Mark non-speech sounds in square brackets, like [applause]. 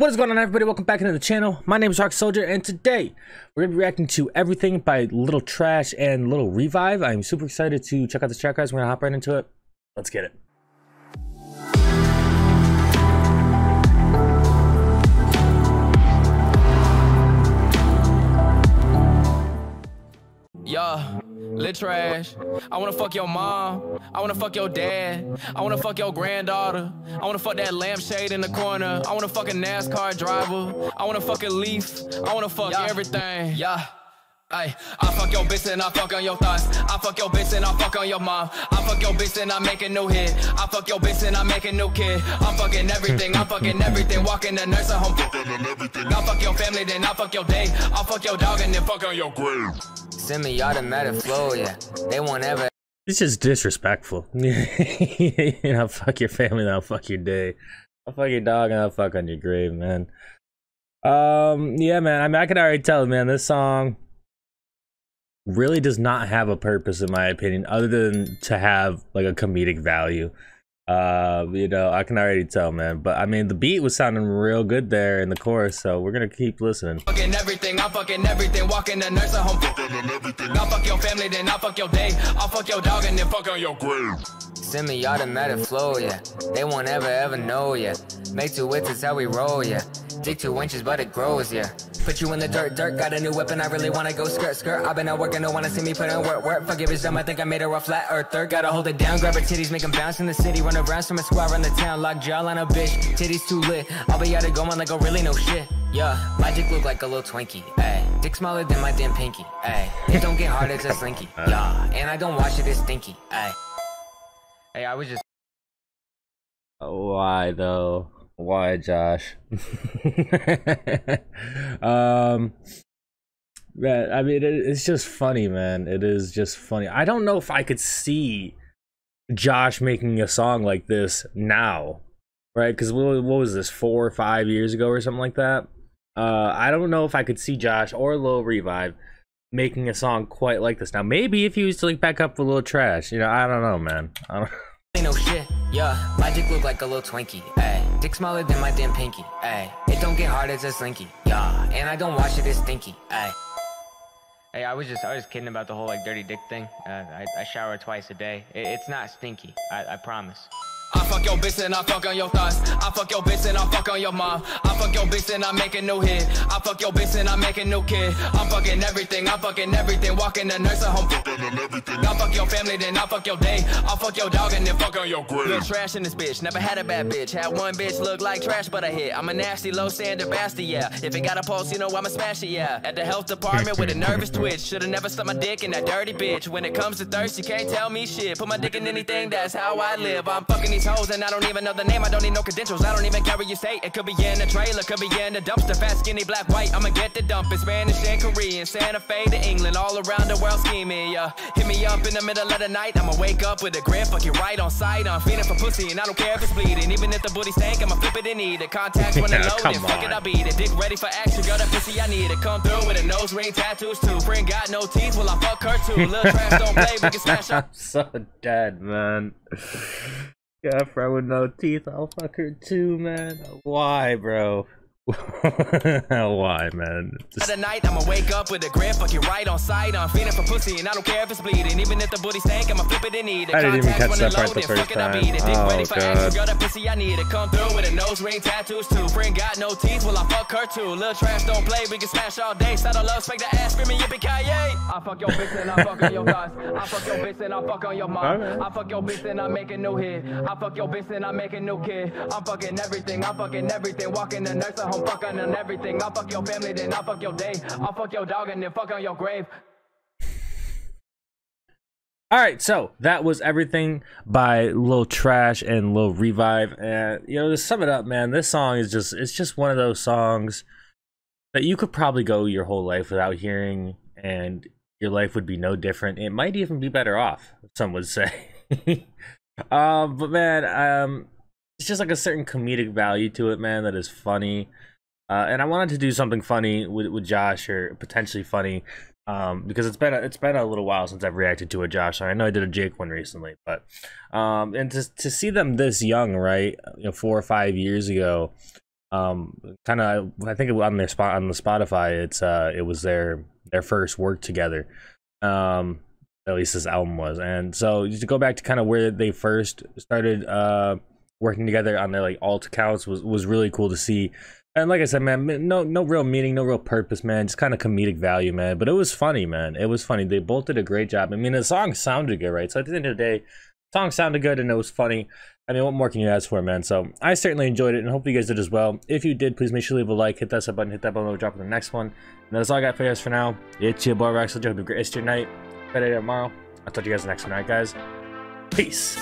What is going on everybody? Welcome back into the channel. My name is Roc Soldier and today we're going to be reacting to everything by Little Trash and Little Revive. I'm super excited to check out this track guys. We're going to hop right into it. Let's get it. Yeah, Lil Trash. I wanna fuck your mom. I wanna fuck your dad. I wanna fuck your granddaughter. I wanna fuck that lampshade in the corner. I wanna fuck a NASCAR driver. I wanna fuck a leaf. I wanna fuck yeah. everything. Yeah. Ay, I fuck your bitch and I fuck on your thoughts. I fuck your bitch and I fuck on your mom. I fuck your bitch and I make a new hit. I fuck your bitch and I make a new kid. I'm fucking everything. I'm fucking everything. Walking the nursing home. Fucking on everything. I fuck your family, then I fuck your day. I fuck your dog and then fuck on your grave. Semi-automatic flow, yeah. They won't ever. It's just disrespectful. [laughs] you know, fuck your family, I'll fuck your day. I'll fuck your dog and I'll fuck on your grave, man. Um, yeah, man. I mean, I can already tell, man. This song really does not have a purpose in my opinion other than to have like a comedic value uh you know i can already tell man. But i mean the beat was sounding real good there in the chorus so we're gonna keep listening. Fucking everything i'm fucking everything. Walking the nurse at home. Fucking everything. I'll fuck your family then i'll fuck your day. I'll fuck your dog and then fuck on your grave. Semi-automatic flow yeah. They won't ever ever know yeah. Make two wits is how we roll yeah. Dig two inches but it grows yeah Put you in the dirt, dirt. Got a new weapon, I really wanna go skirt, skirt. I've been out working, don't wanna see me put in work, work. Fuck if it's dumb, I think I made her a flat earther. Gotta hold it down, grab her titties, make them bounce in the city. Run around, some squad, run the town, lock jaw on a bitch. Titties too lit, I'll be out of going like, oh really no shit. Yeah, my dick look like a little Twinkie, ayy. Dick smaller than my damn pinky, ayy. It don't get hard, it's slinky, yeah. And I don't wash it, it's stinky, ayy. Hey, I was just. Why though? Why, Josh? [laughs] um, man, I mean, it, it's just funny, man. It is just funny. I don't know if I could see Josh making a song like this now, right? Because what, what was this, four or five years ago or something like that? Uh, I don't know if I could see Josh or Lil Revive making a song quite like this. Now, maybe if he was to link back up with a little trash, you know, I don't know, man. I don't. [laughs] Ain't no shit, yeah. My dick look like a little Twinkie, ayy. Dick smaller than my damn pinky, ayy. It don't get hard, it's a slinky, yeah. And I don't wash it, it's stinky, ayy. Hey, I was just I was kidding about the whole like dirty dick thing. Uh, I, I shower twice a day. It, it's not stinky, I, I promise. I fuck your bitch and I fuck on your thoughts. I fuck your bitch and I fuck on your mom. I fuck your bitch and I make a new hit. I fuck your bitch and I make a new kid. I'm fucking everything. I'm fucking everything. Walking the nursing home. Fucking everything. I fuck your family, then I fuck your day. I fuck your dog and then fuck on your grave. Little trash in this bitch. Never had a bad bitch. Had one bitch look like trash, but I hit. I'm a nasty low standard bastard, yeah. If it got a pulse, you know I'ma smash it, yeah. At the health department with a nervous twitch. Should've never stuck my dick in that dirty bitch. When it comes to thirst, you can't tell me shit. Put my dick in anything, that's how I live. I'm fucking these hoes and I don't even know the name, I don't need no credentials. I don't even care where you say. It could be in a trailer, could be in a dumpster. Fat, skinny, black, white. I'ma get the dump in Spanish and Korean. Santa Fe to England, all around the world scheming, yeah. Hit me up in the middle of the night. I'ma wake up with a grip, fuck you right on sight. I'm feeling for pussy, and I don't care if it's bleeding. Even if the booty stank, I'ma flip it and eat it. Contacts when it loaded, fuck it, I beat it. Dick ready for action, girl, that pussy I need it. Come through with a nose ring, tattoos too. Friend got no teeth, well I fuck her too. [laughs] Little trash don't play, we can smash up. I'm so dead, man. Girlfriend with no teeth, I'll fuck her too, man. Why, bro? [laughs] Why, man? Just... At night, I'ma wake up with a grip, fuck you right on sight. I'm feeling for pussy, and I don't care if it's bleeding. Even if the booty stank, I'ma flip it and eat it. I didn't even catch that part the first time. Oh, God. Girl, that pussy I need it. Come through with a nose ring, tattoos too. Friend got no teeth, well, I fuck her too. Little trash don't play, we can smash all day. Saddle love, spec the ass, screaming yippee ki I fuck your bitch and I fuck on your thoughts. I fuck your bitch and I fuck on your mom. Right. I fuck your bitch and I make a new hit. I fuck your bitch and I make a new kid. I'm fucking everything, I'm fucking everything. Walking the nursing home, fucking on everything. I'll fuck your family, then I'll fuck your day. I'll fuck your dog and then fuck on your grave. All right, so that was everything by Lil Trash and Lil Revive. And you know, to sum it up, man, this song is just—it's just one of those songs that you could probably go your whole life without hearing, and your life would be no different. It might even be better off. Some would say. [laughs] um, but man, um, it's just like a certain comedic value to it, man. That is funny. Uh, and I wanted to do something funny with, with Josh or potentially funny um, because it's been a, it's been a little while since I've reacted to a Josh. I know I did a Jake one recently, but um, and to to see them this young, right? You know, four or five years ago, um kind of i think on their spot on the spotify it's uh it was their their first work together um at least this album was and so to go back to kind of where they first started uh working together on their like alt accounts was was really cool to see and like i said man no no real meaning no real purpose man just kind of comedic value man but it was funny man it was funny they both did a great job i mean the song sounded good right so at the end of the day the song sounded good and it was funny I mean, what more can you ask for, man? So I certainly enjoyed it, and hope you guys did as well. If you did, please make sure to leave a like, hit that sub button, hit that button, drop in the next one. And that's all I got for you guys for now. It's your boy Rex. Hope you have a great your night. Better day tomorrow. I'll talk to you guys next one, alright, guys? Peace.